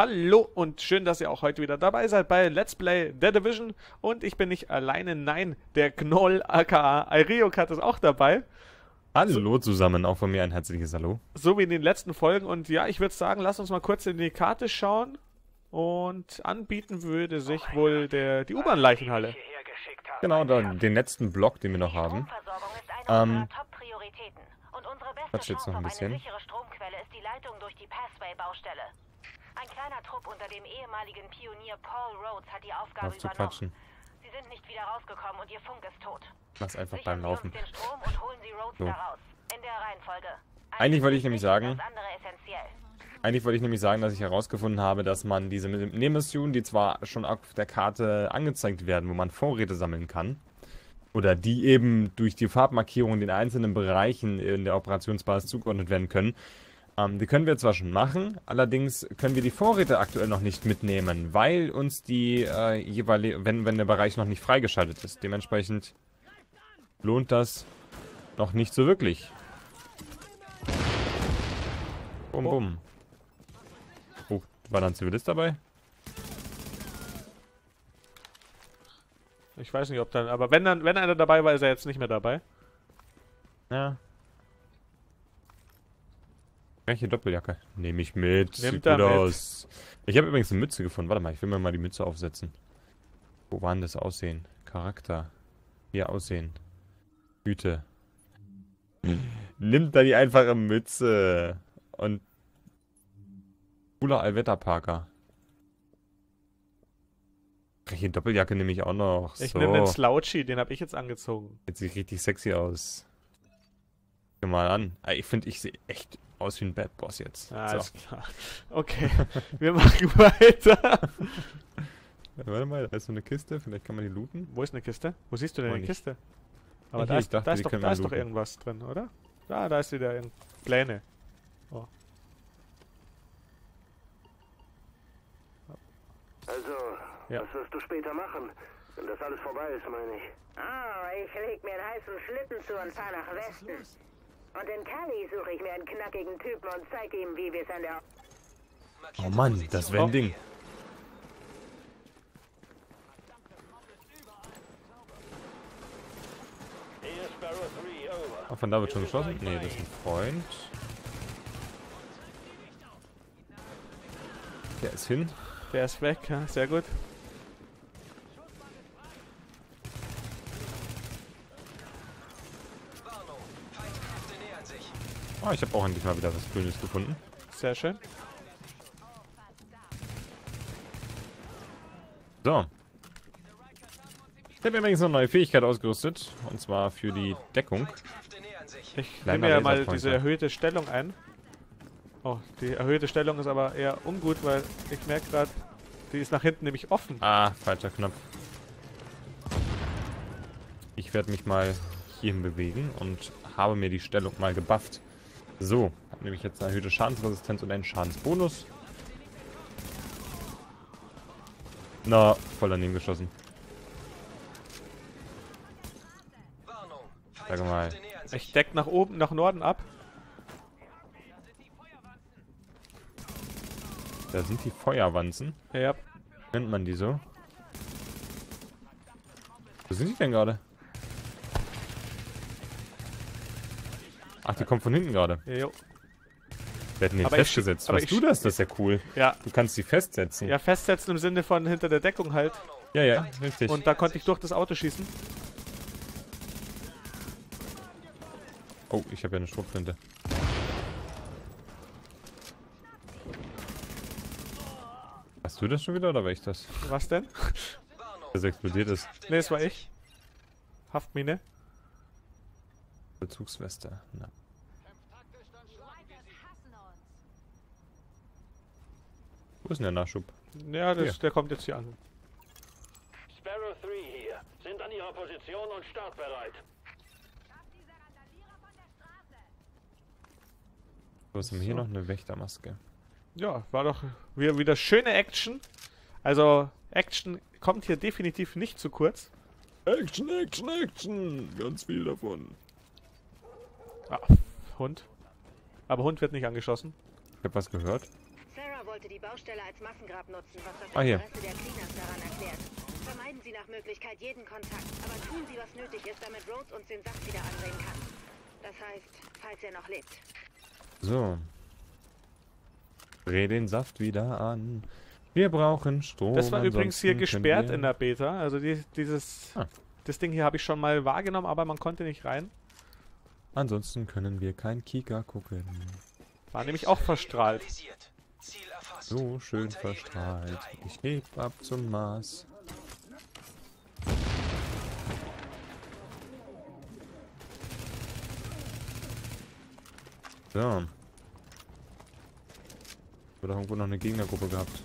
Hallo und schön, dass ihr auch heute wieder dabei seid bei Let's Play The Division. Und ich bin nicht alleine, nein, der Knoll aka Iriokat ist auch dabei. Hallo zusammen, auch von mir ein herzliches Hallo. So wie in den letzten Folgen. Und ja, ich würde sagen, lass uns mal kurz in die Karte schauen. Und anbieten würde sich wohl der, die U-Bahn-Leichenhalle. Genau, dann den letzten Block, den wir noch haben. Ähm, Quatsch jetzt noch ein bisschen. Ein kleiner Trupp unter dem ehemaligen Pionier Paul Rhodes hat die Aufgabe Auf übernommen. Quatschen. Sie sind nicht wieder rausgekommen und ihr Funk ist tot. Lass einfach Sichern beim Laufen. so. Eigentlich wollte ich nämlich sagen, eigentlich wollte ich nämlich sagen, dass ich herausgefunden habe, dass man diese Nebenmissionen, die zwar schon auf der Karte angezeigt werden, wo man Vorräte sammeln kann, oder die eben durch die Farbmarkierung den einzelnen Bereichen in der Operationsbasis zugeordnet werden können, ähm, die können wir zwar schon machen, allerdings können wir die Vorräte aktuell noch nicht mitnehmen, weil uns die äh, jeweilige, wenn, wenn der Bereich noch nicht freigeschaltet ist. Dementsprechend lohnt das noch nicht so wirklich. Bum, bum. Oh, war da ein Zivilist dabei? Ich weiß nicht, ob dann, aber wenn dann, wenn einer dabei war, ist er jetzt nicht mehr dabei. Ja. Welche Doppeljacke? Nehme ich mit. Sieht gut aus. Ich habe übrigens eine Mütze gefunden. Warte mal, ich will mir mal die Mütze aufsetzen. Wo war denn das Aussehen? Charakter. Hier Aussehen. Hüte. Nimmt da die einfache Mütze. Und cooler Allwetterparker. Welche Doppeljacke nehme ich auch noch? Ich so. nehme den Slouchy, den habe ich jetzt angezogen. Jetzt sieht richtig sexy aus. Schau mal an. Ah, ich finde, ich sehe echt aus wie ein Bad Boss jetzt. Ah, so. Alles klar. Okay, wir machen weiter. Warte mal, da ist so eine Kiste. Vielleicht kann man die looten. Wo ist eine Kiste? Wo siehst du denn eine Kiste? Aber da, ist, dachte, da, ist, doch, da ist doch irgendwas drin, oder? Ja, da ist wieder in Pläne. Oh. Also, ja. was wirst du später machen? Wenn das alles vorbei ist, meine ich. Oh, ich leg mir einen heißen Schlitten zu und fahr nach Westen. Und in Cali suche ich mir einen knackigen Typen und zeig ihm, wie wir es an der... Oh Mann, das wäre ein Ding. Oh, von da wird schon geschossen? Nee, das ist ein Freund. Der ist hin. Der ist weg, ja, sehr gut. Oh, ich habe auch endlich mal wieder was Grünes gefunden. Sehr schön. So. Ich habe übrigens noch eine neue Fähigkeit ausgerüstet. Und zwar für die Deckung. Ich nehme ja mal diese erhöhte Stellung ein. Oh, die erhöhte Stellung ist aber eher ungut, weil ich merke gerade, die ist nach hinten nämlich offen. Ah, falscher Knopf. Ich werde mich mal hierhin bewegen und habe mir die Stellung mal gebufft. So, habe nämlich jetzt eine erhöhte Schadensresistenz und einen Schadensbonus. Na, voll daneben geschossen. Sag mal. Ich deck nach oben, nach Norden ab. Da sind die Feuerwanzen. Ja. Nennt man die so? Wo sind die denn gerade? Ach, die kommt von hinten gerade. Jo. Wir hätten den aber festgesetzt. Ich, weißt du das? Das ist ja cool. Ja. Du kannst die festsetzen. Ja, festsetzen im Sinne von hinter der Deckung halt. Ja, ja, richtig. Und da konnte ich durch das Auto schießen. Oh, ich habe ja eine Schrotflinte. Hast du das schon wieder oder war ich das? Was denn? Das explodiert ist. Ne, das war ich. Haftmine. Bezugsweste. Na. Wo ist denn der Nachschub? Ja, das, der kommt jetzt hier an. Sparrow 3 hier. Sind an ihrer Position und startbereit. Was haben wir hier noch? Eine Wächtermaske. Ja, war doch wieder, wieder schöne Action. Also, Action kommt hier definitiv nicht zu kurz. Action, Action, Action! Ganz viel davon. Ah, Hund. Aber Hund wird nicht angeschossen. Ich hab was gehört. wollte die Baustelle als Massengrab nutzen, was das ah, Interesse der Cleaners daran erklärt. Vermeiden Sie nach Möglichkeit jeden Kontakt, aber tun Sie, was nötig ist, damit Rhodes uns den Saft wieder andrehen kann. Das heißt, falls er noch lebt. So. Dreh den Saft wieder an. Wir brauchen Strom. Das war übrigens hier gesperrt in der Beta. Also die, dieses... Ah. Das Ding hier habe ich schon mal wahrgenommen, aber man konnte nicht rein. Ansonsten können wir kein Kika gucken. War nämlich auch verstrahlt. So schön verstrahlt. Ich heb ab zum Mars. So. Oder irgendwo noch eine Gegnergruppe gehabt.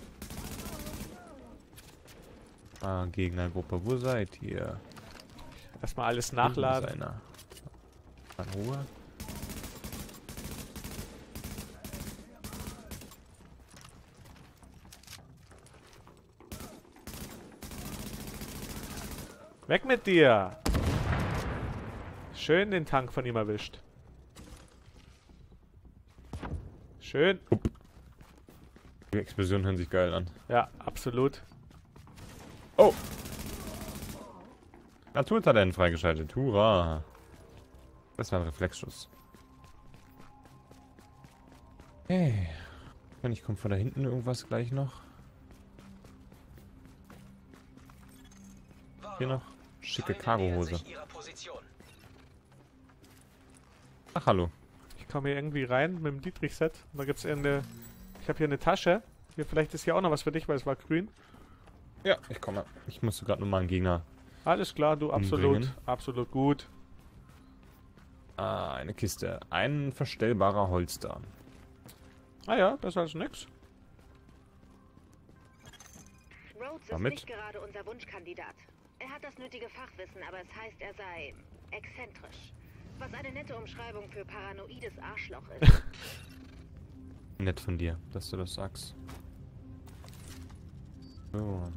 Ah, Gegnergruppe. Wo seid ihr? Erstmal alles nachladen. In Ruhe. Weg mit dir! Schön den Tank von ihm erwischt. Schön. Die Explosionen hören sich geil an. Ja, absolut. Oh! Naturtalent freigeschaltet. Hurra! Das war ein Reflexschuss. Hey. Ich kommt von da hinten irgendwas gleich noch. Hier noch. Schicke Cargohose. Ach, hallo. Ich komme hier irgendwie rein mit dem Dietrich-Set. Da gibt es eine... Ich habe hier eine Tasche. Hier, vielleicht ist hier auch noch was für dich, weil es war grün. Ja, ich komme. Ich musste gerade nur mal einen Gegner. Alles klar, du absolut, umbringen. absolut gut. Ah, eine Kiste. Ein verstellbarer Holster. Ah ja, besser als nix. Rhodes ist nicht gerade unser Wunschkandidat. Er hat das nötige Fachwissen, aber es heißt, er sei exzentrisch. Was eine nette Umschreibung für paranoides Arschloch ist. Nett von dir, dass du das sagst. So.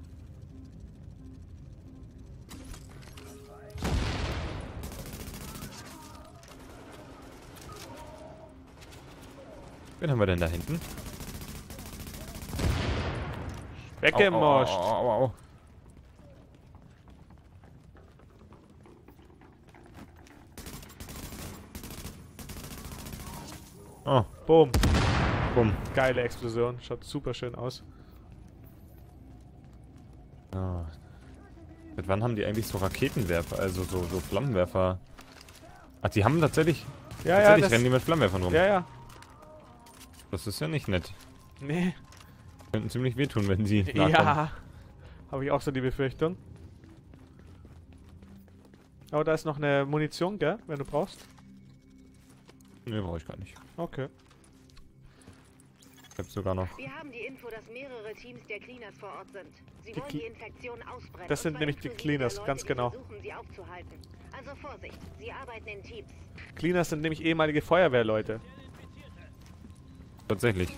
Wen haben wir denn da hinten? Weggemoscht. Au, au, au, Oh. Boom. Boom. Geile Explosion. Schaut super schön aus. Oh. Seit wann haben die eigentlich so Raketenwerfer, also so, so Flammenwerfer? Ach, die haben tatsächlich... Ja, tatsächlich ja, rennen die mit Flammenwerfern rum. Ja, ja. Das ist ja nicht nett. Nee. Könnten ziemlich wehtun, wenn sie Ja. Habe ich auch so die Befürchtung. Aber da ist noch eine Munition, gell? Wenn du brauchst. Nee, brauche ich gar nicht. Okay. Ich habe sogar noch. Wir haben die Info, dass mehrere Teams der Cleaners vor Ort sind. Sie die wollen die Infektion ausbrennen. Das sind nämlich die Cleaners, Leute, ganz genau. Versuchen, sie aufzuhalten. Also Vorsicht, sie arbeiten in Teams. Cleaners sind nämlich ehemalige Feuerwehrleute. Tatsächlich.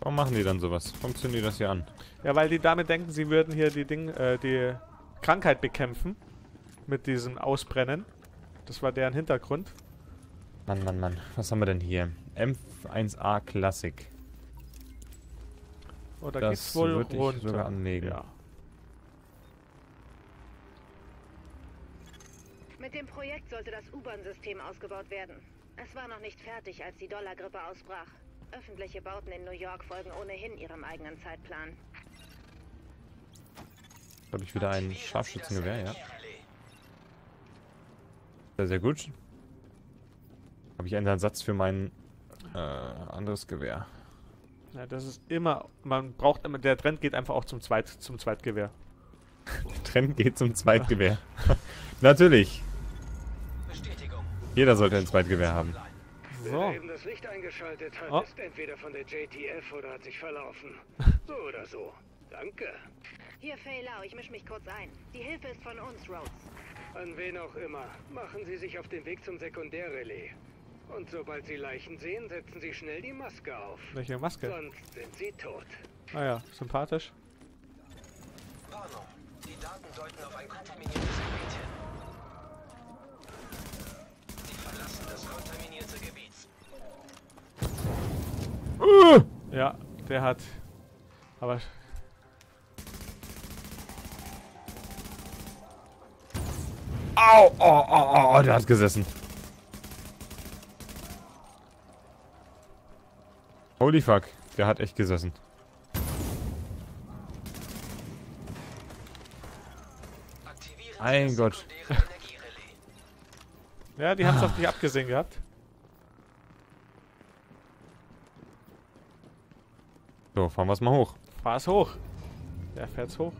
Warum machen die dann sowas? Warum zünden die das hier an? Ja, weil die damit denken, sie würden hier die Ding, äh, die Krankheit bekämpfen. Mit diesem Ausbrennen. Das war deren Hintergrund. Mann, Mann, Mann. Was haben wir denn hier? M1A Classic. Oh, da das geht's wohl runter. Ich sogar anlegen. Ja. Mit dem Projekt sollte das U-Bahn-System ausgebaut werden. Es war noch nicht fertig, als die Dollargrippe ausbrach. Öffentliche Bauten in New York folgen ohnehin ihrem eigenen Zeitplan. Habe ich wieder ein Scharfschützengewehr, ja. Sehr, sehr gut. Habe ich einen Ersatz für mein äh, anderes Gewehr. Ja, das ist immer, man braucht immer, der Trend geht einfach auch zum, Zweit, zum Zweitgewehr. der Trend geht zum Zweitgewehr. Natürlich. Jeder sollte ein Zweitgewehr haben. So. Wer eben das Licht eingeschaltet hat, oh. ist entweder von der JTF oder hat sich verlaufen. So oder so. Danke. Hier, Fei Lau, ich misch mich kurz ein. Die Hilfe ist von uns, Rhodes. An wen auch immer. Machen Sie sich auf den Weg zum Sekundärrelais. Und sobald Sie Leichen sehen, setzen Sie schnell die Maske auf. Welche Maske? Sonst sind Sie tot. Ah ja, sympathisch. Warnung. Die Daten deuten auf ein kontaminiertes Gebiet hin. Sie verlassen das kontaminierte Gebiet. Uh! Ja, der hat. Aber. Au! Oh, oh, oh, oh, der hat gesessen. Holy fuck, der hat echt gesessen. Mein Gott. ja, die haben es auf dich abgesehen gehabt. So, fahren wir es mal hoch. Fahr es hoch. Der fährt's hoch.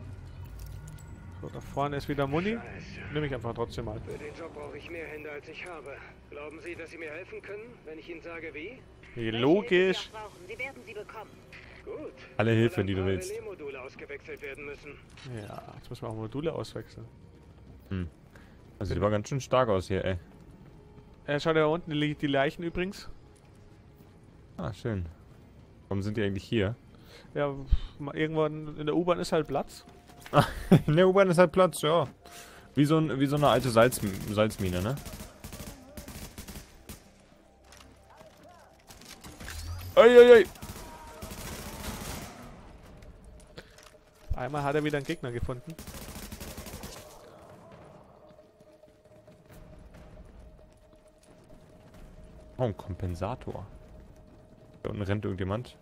So, da vorne ist wieder Muni. Nehme ich einfach trotzdem mal. Für den Job brauche ich mehr Hände, als ich habe. Glauben Sie, dass Sie mir helfen können, wenn ich Ihnen sage, wie? Wie logisch. Sie werden sie bekommen. Gut. Alle Hilfe, die du willst. ausgewechselt werden müssen. Ja, jetzt müssen wir auch Module auswechseln. Hm. Also, die war ganz schön stark aus hier, ey. Äh, schau, da unten liegen die Leichen übrigens. Ah, schön. Warum sind die eigentlich hier? Ja, irgendwann in der U-Bahn ist halt Platz. in der U-Bahn ist halt Platz, ja. Wie so, ein, wie so eine alte Salz, Salzmine, ne? Eieiei. Einmal hat er wieder einen Gegner gefunden. Oh, ein Kompensator. Da unten rennt irgendjemand.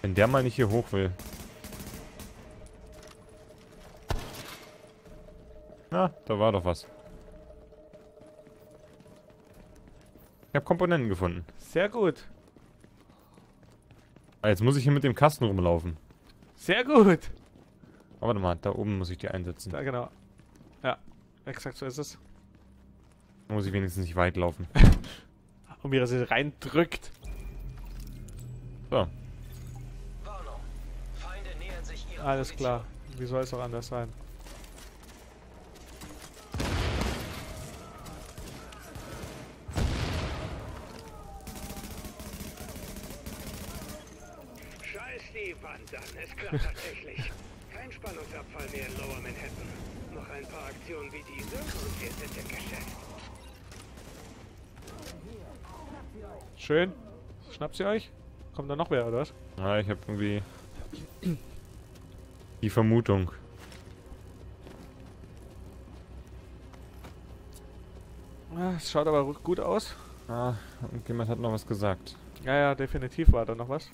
Wenn der mal nicht hier hoch will. Na, da war doch was. Ich habe Komponenten gefunden. Sehr gut. Ah, jetzt muss ich hier mit dem Kasten rumlaufen. Sehr gut. Oh, warte mal, da oben muss ich die einsetzen. Da genau. Ja, exakt so ist es. Da muss ich wenigstens nicht weit laufen. Und wie er sie reindrückt. So. Alles klar. Wie soll es auch anders sein? dann. Es klappt tatsächlich. Kein Spannungsabfall mehr in Lower Manhattan. Noch ein paar Aktionen wie diese und wir sind im Geschäft. Schön. Schnappt sie euch? Kommt da noch wer, oder was? Ja, ich habe irgendwie die Vermutung. Es schaut aber gut aus. Ah, und jemand hat noch was gesagt. Ja, ja, definitiv war da noch was.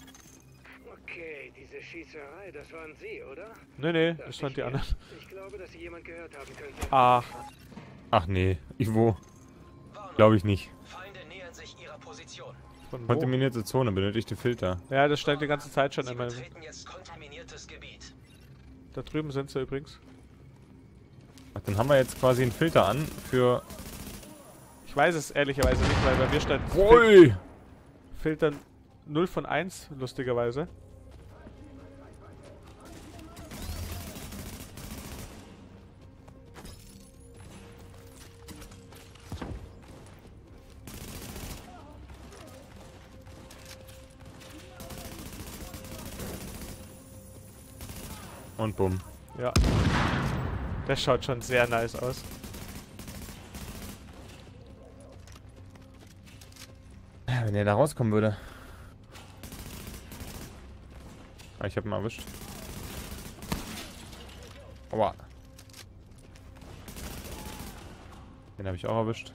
Schießerei, das waren Sie, oder? Nee, nee, das, das waren die anderen. Ich glaube, dass Sie jemand gehört haben könnte. Ach. Ach nee, Ivo. Glaube ich nicht. Ihrer Position. Von Kontaminierte Zone, benötigte Filter. Ja, das stand die ganze Zeit schon sie in meinem... jetzt kontaminiertes Gebiet. Da drüben sind sie übrigens. Ach, dann haben wir jetzt quasi einen Filter an für... Ich weiß es ehrlicherweise nicht, weil bei mir stand... Filtern 0 von 1, lustigerweise. Und bumm. Ja. Das schaut schon sehr nice aus. Wenn er da rauskommen würde. Ah, ich hab ihn erwischt. Aua. Den habe ich auch erwischt.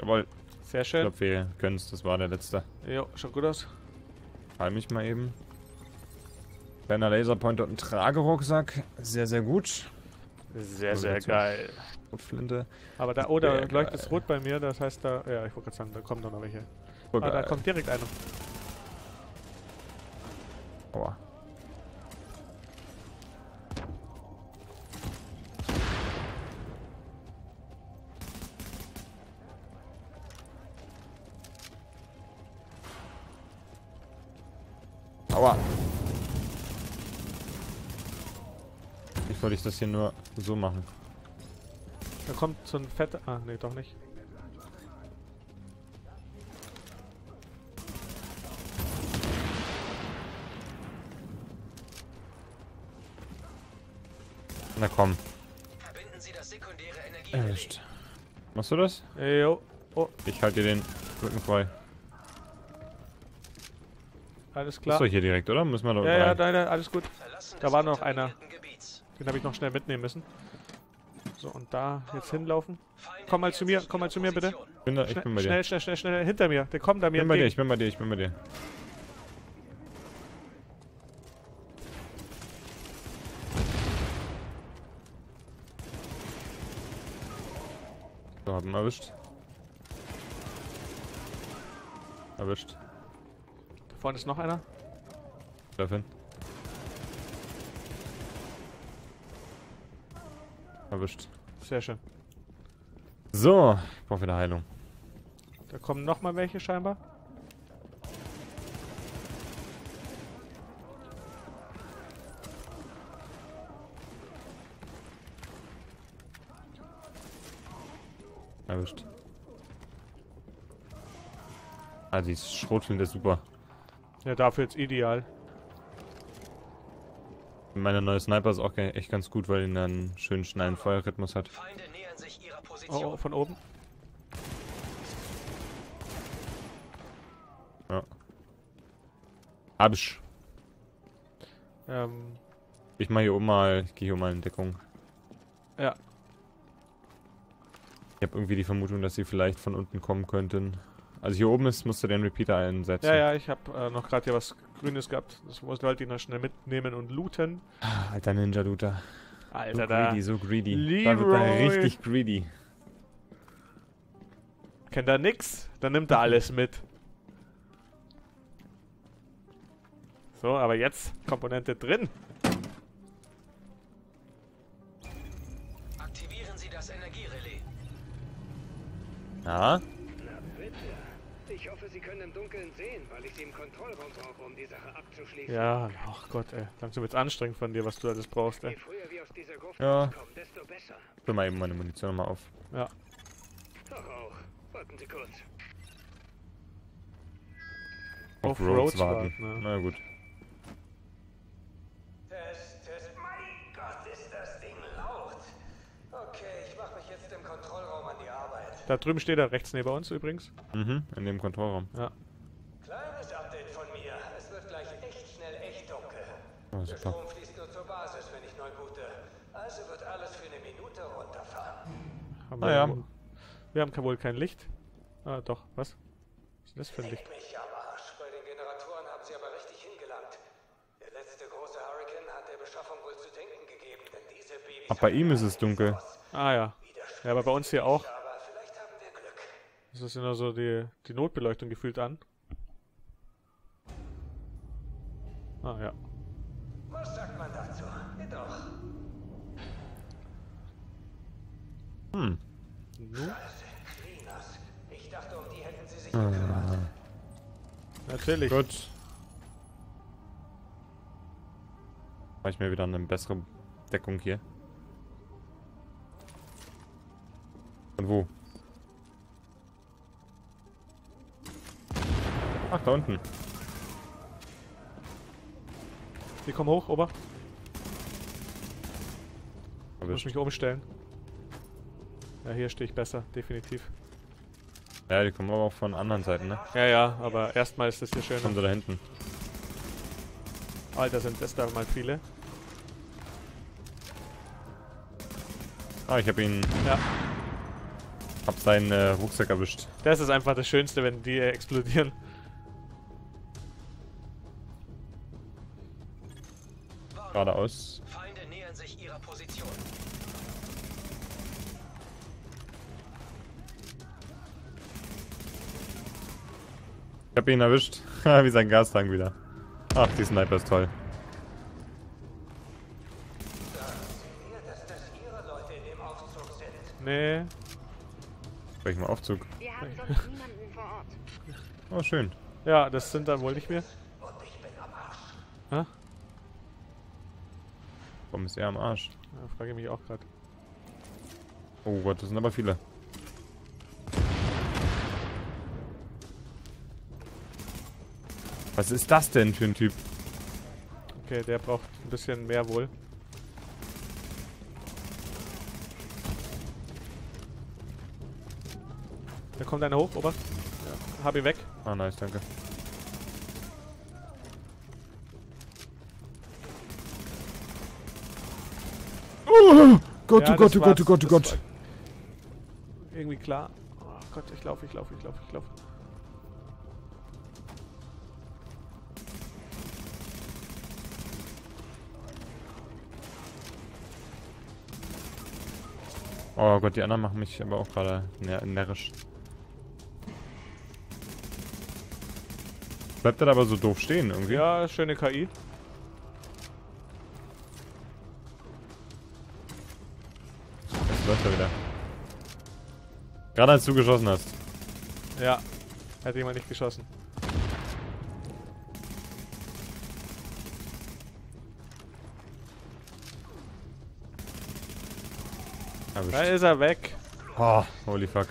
Jawohl. Sehr schön. Ich glaube, wir können es. Das war der letzte. Jo, schaut gut aus. Heil mich mal eben. Kleiner Laserpointer und ein Tragerucksack. Sehr, sehr gut. Sehr, sehr geil. Rotflinte. Aber da, oh, da leuchtet es rot bei mir, das heißt da, ja, ich wollte gerade sagen, da kommen doch noch welche. Ah, da kommt direkt einer. Aua. Wollte ich das hier nur so machen. Da kommt so ein fetter... Ah, nee, doch nicht. Na komm. Echt. Machst du das? Ey, yo. Oh. Ich halte dir den Rücken frei. Alles klar. Ist doch hier direkt, oder? Müssen wir doch Ja, rein. ja, nein, nein, alles gut. Da war noch einer. Den habe ich noch schnell mitnehmen müssen. So, und da jetzt hinlaufen. Komm mal zu mir, komm mal zu mir, bitte. Ich bin, da, ich bin bei dir. Schnell, schnell, schnell, schnell, hinter mir. Der kommt da mir Ich bin bei dir, ich bin bei dir, ich bin bei dir. So, hab ihn erwischt. Erwischt. Da vorne ist noch einer. Treffen. Erwischt. Sehr schön. So, ich brauche wieder Heilung. Da kommen noch mal welche scheinbar. Erwischt. Ah, dieses Schrotflinte ist super. Ja, dafür jetzt ideal. Meine neue Sniper ist auch echt ganz gut, weil ihn einen schönen schnellen Feuerrhythmus hat. Oh, oh, von oben. Ja. Hab ich. Ähm. Ich mach hier oben mal, ich gehe hier mal in Deckung. Ja. Ich habe irgendwie die Vermutung, dass sie vielleicht von unten kommen könnten. Also hier oben ist, musst du den Repeater einsetzen. Ja, ja, ich habe äh, noch gerade hier was Grünes gehabt. Das muss halt ihn noch schnell mitnehmen und looten. Ah, alter Ninja-Looter. Alter, so greedy, so greedy. Leroy. Da wird er richtig greedy. Kennt er nix? Dann nimmt er alles mit. So, aber jetzt Komponente drin. Aktivieren Sie das Energierelais. Ja. Dunkeln sehen, weil ich Sie im Kontrollraum brauche, um die Sache abzuschließen. Ja, ach Gott, ey. Langsam wird's anstrengend von dir, was du alles brauchst, ey. Je früher wir aus dieser Gruft ja. kommen, desto besser. Ich mal eben meine Munition nochmal auf. Ja. Doch auch. Warten Sie kurz. Auf, auf Roads, Roads warten. warten ne? Na gut. Test, Test. Mein Gott, ist das Ding laut. Okay, ich mache mich jetzt im Kontrollraum an die Arbeit. Da drüben steht er, rechts neben uns übrigens. Mhm, in dem Kontrollraum. Ja. Kleines Update von mir. Es wird gleich echt schnell echt dunkel. Oh, super. Der Strom fließt nur zur Basis, wenn ich neu boote. Also wird alles für eine Minute runterfahren. Haben naja. Wir, wir haben wohl kein Licht. Ah, doch. Was? Was ist das für ein Licht? Mich am Arsch. Bei den Generatoren haben sie aber richtig hingelangt. Der letzte große Hurricane hat der Beschaffung wohl zu denken gegeben, denn diese Babys... Ach, bei ihm ist es dunkel. Ah ja. Ja, aber bei uns hier auch. Das ist ja nur so die, die Notbeleuchtung gefühlt an. Ah, ja. Was sagt man dazu? Geht doch. Hm. Nu? Ich dachte, um die hätten sie sich ah. gekümmert. Natürlich. Gut. Mach ich mir wieder eine bessere Deckung hier. Und wo? Ach, da unten. Die kommen hoch, Ober. Ich muss mich umstellen. Ja, hier stehe ich besser, definitiv. Ja, die kommen aber auch von anderen Seiten, ne? Ja, ja, aber erstmal ist das hier schön. Kommen sie da hinten. Alter, sind das da mal viele. Ah, ich hab ihn... Ja. Hab seinen äh, Rucksack erwischt. Das ist einfach das Schönste, wenn die äh, explodieren. Geradeaus. Feinde nähern sich ihrer Position. Ich hab ihn erwischt. Wie sein Gastank wieder. Ach, die Sniper ist toll. Nee. Welchen Aufzug? Wir haben sonst niemanden vor Ort. Oh, schön. Ja, das sind dann wohl nicht mehr. Hä? Warum ist er am Arsch? Ja, frage ich mich auch gerade. Oh Gott, das sind aber viele. Was ist das denn für ein Typ? Okay, der braucht ein bisschen mehr wohl. Da kommt einer hoch, Ober. Ja, hab ihn weg. Ah, nice, danke. Oh, Gott, ja, oh Gott, oh Gott, oh Gott, oh Gott. Irgendwie klar. Oh Gott, ich laufe, ich laufe, ich laufe, ich laufe. Oh Gott, die anderen machen mich aber auch gerade närrisch. Bleibt er da aber so doof stehen irgendwie? Ja, schöne KI. Jetzt läuft er wieder. Gerade als du geschossen hast. Ja, hat jemand nicht geschossen. Erwischt. Da ist er weg. Oh, holy fuck.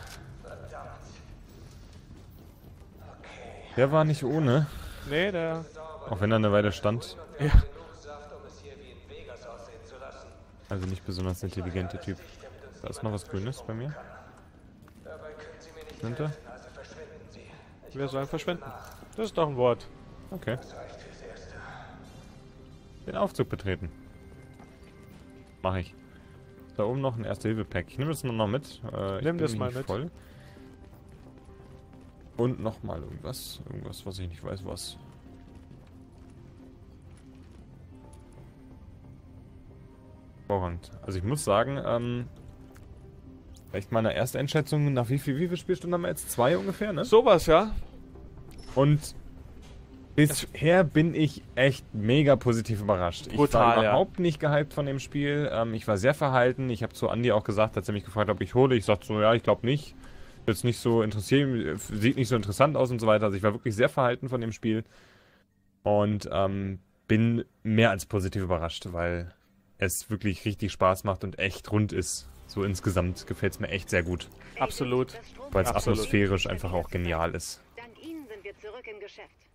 Der war nicht ohne. Nee, der... Auch wenn er eine Weile stand. Ja. Also nicht besonders intelligenter Typ. Da ist noch was Grünes bei mir. Sind er? Wir sollen verschwinden. Das ist doch ein Wort. Okay. Den Aufzug betreten. Mach ich. Da oben noch ein Erste-Hilfe-Pack. Ich nehme das noch mit. Äh, Nimm das mal mit. Voll. Und nochmal irgendwas. Irgendwas, was ich nicht weiß, was. Vorrangig. Also ich muss sagen, ähm, vielleicht meine erste Einschätzung, nach wie viel, wie viele Spielstunden haben wir jetzt? Zwei ungefähr, ne? Sowas, ja. Und Bisher bin ich echt mega positiv überrascht. Brutal, ich war überhaupt ja. nicht gehypt von dem Spiel. Ähm, ich war sehr verhalten. Ich habe zu Andy auch gesagt, als er mich gefragt hat, ob ich hole. Ich sagte so, ja, ich glaube nicht. Jetzt nicht so interessiert, sieht nicht so interessant aus und so weiter. Also ich war wirklich sehr verhalten von dem Spiel. Und ähm, bin mehr als positiv überrascht, weil es wirklich richtig Spaß macht und echt rund ist. So insgesamt gefällt es mir echt sehr gut. Absolut. Weil es atmosphärisch einfach auch genial ist. Dank Ihnen sind wir zurück im Geschäft.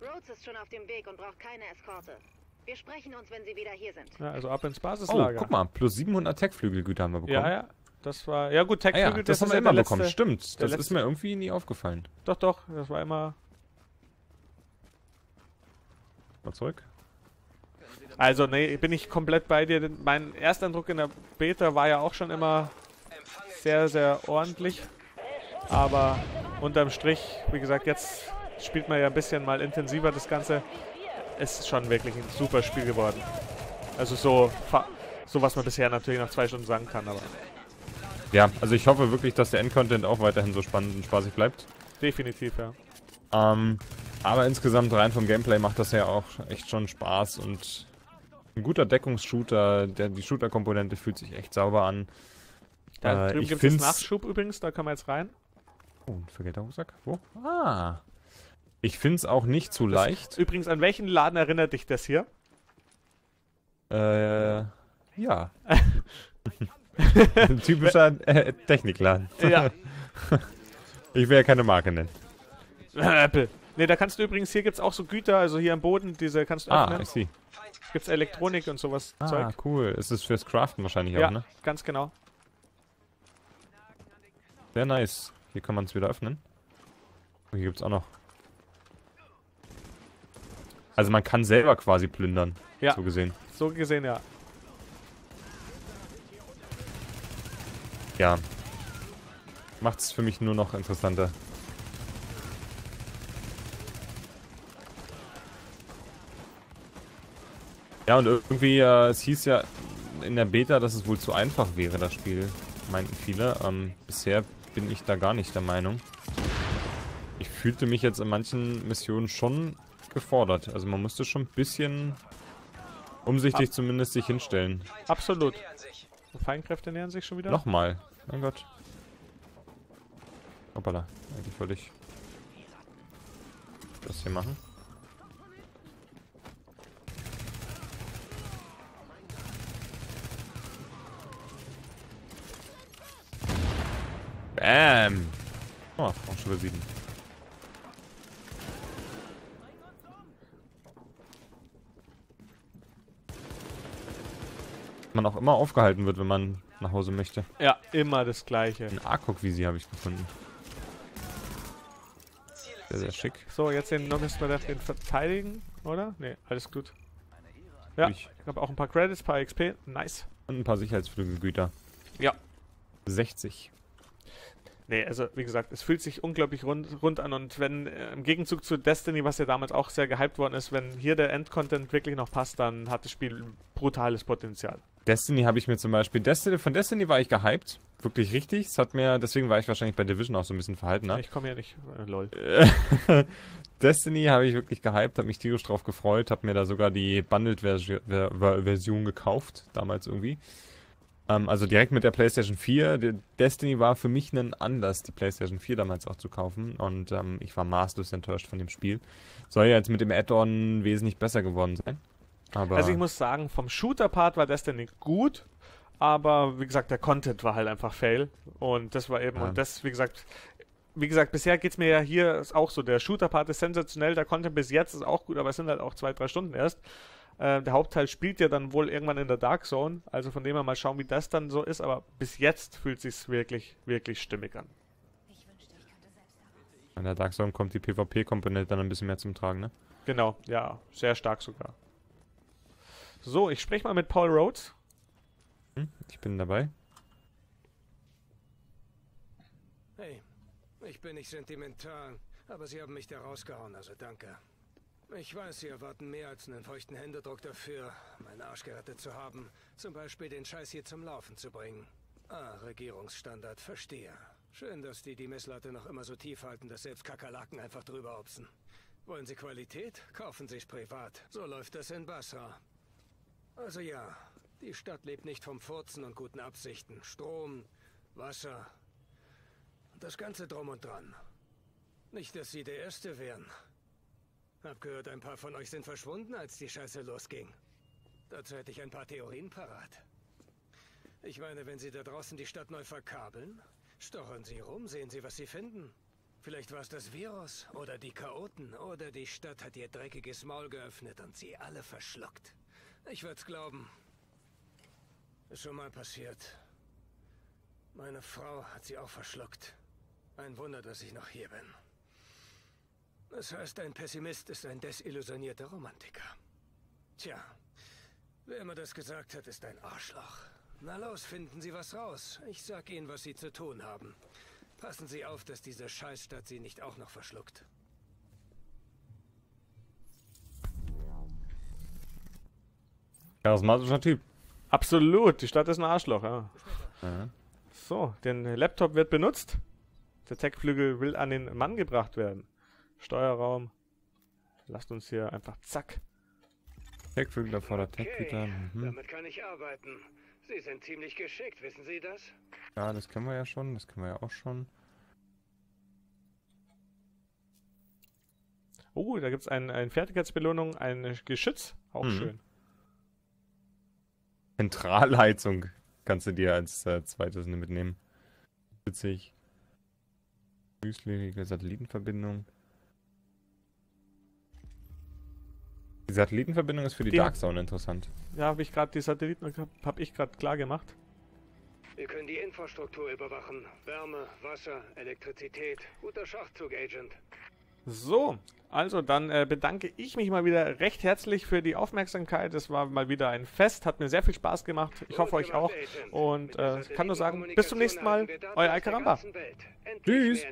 Rhodes ist schon auf dem Weg und braucht keine Eskorte. Wir sprechen uns, wenn Sie wieder hier sind. Ja, also ab ins Basislager. Oh, guck mal, plus 700 Tech-Flügelgüter haben wir bekommen. Ja, ja. Das war, ja gut, Tech-Flügel, ah, ja, das, das haben wir immer bekommen, letzte, stimmt. Das ist mir irgendwie nie aufgefallen. Doch, doch, das war immer... Mal zurück. Also, nee, bin ich komplett bei dir. Mein Ersteindruck in der Beta war ja auch schon immer sehr, sehr ordentlich. Aber unterm Strich, wie gesagt, jetzt spielt man ja ein bisschen mal intensiver das Ganze. Es ist schon wirklich ein super Spiel geworden. Also so, so was man bisher natürlich nach zwei Stunden sagen kann, aber... Ja, also ich hoffe wirklich, dass der Endcontent auch weiterhin so spannend und spaßig bleibt. Definitiv, ja. Ähm, aber insgesamt rein vom Gameplay macht das ja auch echt schon Spaß und ein guter Deckungsshooter, der, die Shooter-Komponente fühlt sich echt sauber an. Da äh, drüben gibt es Nachschub übrigens, da kann man jetzt rein. Oh, ein Vergeltungssack. Wo? Ah. Ich finde es auch nicht zu das leicht. Übrigens, an welchen Laden erinnert dich das hier? Äh, ja. Ein typischer äh, Technikladen. Ja. ich will ja keine Marke nennen. Apple. Ne, da kannst du übrigens, hier gibt es auch so Güter, also hier am Boden, diese kannst du ah, öffnen. Ah, ich sehe. Gibt es Elektronik und sowas ah, Zeug. cool. Es ist fürs Craften wahrscheinlich ja, auch, ne? ganz genau. Sehr nice. Hier kann man es wieder öffnen. Und hier gibt es auch noch also man kann selber quasi plündern. Ja. So gesehen. So gesehen, ja. Ja. Macht es für mich nur noch interessanter. Ja, und irgendwie, äh, es hieß ja in der Beta, dass es wohl zu einfach wäre, das Spiel, meinten viele. Ähm, bisher bin ich da gar nicht der Meinung. Ich fühlte mich jetzt in manchen Missionen schon gefordert. Also man musste schon ein bisschen umsichtig Ab zumindest sich hinstellen. Absolut. Feinkräfte nähern sich schon wieder? Nochmal. Mein Gott. Hoppala. Eigentlich wollte ich das hier machen. Bam. Oh, auch schon besiegen. Man auch immer aufgehalten wird, wenn man nach Hause möchte. Ja, immer das gleiche. Ein ARKOG-Visi habe ich gefunden. Sehr, sehr schick. So, jetzt den, müssen wir den verteidigen, oder? Ne, alles gut. Ja, ich habe auch ein paar Credits, ein paar XP. Nice. Und ein paar Sicherheitsflügelgüter. Ja. 60. Nee, also wie gesagt, es fühlt sich unglaublich rund, rund an und wenn äh, im Gegenzug zu Destiny, was ja damals auch sehr gehypt worden ist, wenn hier der Endcontent wirklich noch passt, dann hat das Spiel brutales Potenzial. Destiny habe ich mir zum Beispiel, Destiny, von Destiny war ich gehypt, wirklich richtig. Es hat mir, deswegen war ich wahrscheinlich bei Division auch so ein bisschen verhalten. Ne? Ich komme ja nicht, äh, lol. Destiny habe ich wirklich gehypt, habe mich tierisch drauf gefreut, habe mir da sogar die Bundled-Version gekauft, damals irgendwie. Ähm, also direkt mit der PlayStation 4. Die Destiny war für mich ein Anlass, die PlayStation 4 damals auch zu kaufen. Und ähm, ich war maßlos enttäuscht von dem Spiel. Soll ja jetzt mit dem Add-on wesentlich besser geworden sein. Aber also ich muss sagen, vom Shooter-Part war Destiny gut. Aber wie gesagt, der Content war halt einfach fail. Und das war eben, ja. und das, wie gesagt, wie gesagt, bisher geht es mir ja hier auch so. Der Shooter-Part ist sensationell, der Content bis jetzt ist auch gut, aber es sind halt auch zwei, drei Stunden erst. Äh, der Hauptteil spielt ja dann wohl irgendwann in der Dark Zone. Also von dem her mal schauen, wie das dann so ist. Aber bis jetzt fühlt sich wirklich, wirklich stimmig an. In der Dark Zone kommt die PvP-Komponente dann ein bisschen mehr zum Tragen, ne? Genau, ja, sehr stark sogar. So, ich spreche mal mit Paul Rhodes. Hm, ich bin dabei. Hey, ich bin nicht sentimental, aber Sie haben mich da rausgehauen, also danke. Ich weiß, Sie erwarten mehr als einen feuchten Händedruck dafür, meinen Arsch gerettet zu haben. Zum Beispiel den Scheiß hier zum Laufen zu bringen. Ah, Regierungsstandard, verstehe. Schön, dass die die Messlatte noch immer so tief halten, dass selbst Kakerlaken einfach drüber hopsen. Wollen Sie Qualität? Kaufen Sie es privat. So läuft das in Basra. Also ja, die Stadt lebt nicht vom Furzen und guten Absichten. Strom, Wasser, das Ganze drum und dran. Nicht, dass Sie der Erste wären. Hab gehört, ein paar von euch sind verschwunden, als die Scheiße losging. Dazu hätte ich ein paar Theorien parat. Ich meine, wenn Sie da draußen die Stadt neu verkabeln, stochern Sie rum, sehen Sie, was Sie finden. Vielleicht war es das Virus oder die Chaoten oder die Stadt hat ihr dreckiges Maul geöffnet und sie alle verschluckt. Ich würde es glauben. Ist schon mal passiert. Meine Frau hat sie auch verschluckt. Ein Wunder, dass ich noch hier bin. Das heißt, ein Pessimist ist ein desillusionierter Romantiker. Tja, wer immer das gesagt hat, ist ein Arschloch. Na los, finden Sie was raus. Ich sag Ihnen, was Sie zu tun haben. Passen Sie auf, dass diese Scheißstadt Sie nicht auch noch verschluckt. Charismatischer Typ. Absolut, die Stadt ist ein Arschloch, ja. ja. So, den Laptop wird benutzt. Der Tech-Flügel will an den Mann gebracht werden. Steuerraum. Lasst uns hier einfach zack. Vor der Tech-Güter. Mhm. Damit kann ich arbeiten. Sie sind ziemlich geschickt, wissen Sie das? Ja, das kennen wir ja schon. Das kennen wir ja auch schon. Oh, da gibt es eine ein Fertigkeitsbelohnung, ein Geschütz. Auch mhm. schön. Zentralheizung kannst du dir als äh, zweites mitnehmen. Witzig. Müsli, Satellitenverbindung. Die Satellitenverbindung ist für die, die Dark Zone interessant. Ja, habe ich gerade die Satelliten habe ich gerade klar gemacht. Wir können die Infrastruktur überwachen. Wärme, Wasser, Elektrizität. Guter Schachzug, Agent. So, also dann äh, bedanke ich mich mal wieder recht herzlich für die Aufmerksamkeit. Es war mal wieder ein Fest, hat mir sehr viel Spaß gemacht. Ich hoffe euch auch. Und äh, kann nur sagen, bis zum nächsten Mal. Euer Alcaramba. Tschüss.